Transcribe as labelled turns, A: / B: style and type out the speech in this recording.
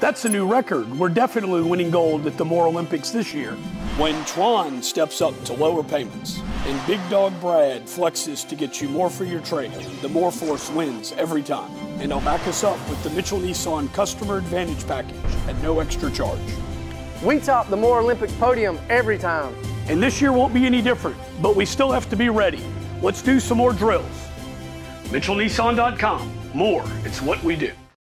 A: That's a new record. We're definitely winning gold at the More Olympics this year. When Tron steps up to lower payments and Big Dog Brad flexes to get you more for your trade, the More Force wins every time. And they'll back us up with the Mitchell Nissan Customer Advantage Package at no extra charge.
B: We top the More Olympic podium every time.
A: And this year won't be any different, but we still have to be ready. Let's do some more drills. MitchellNissan.com. More, it's what we do.